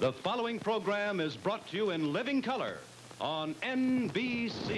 The following program is brought to you in living color on NBC.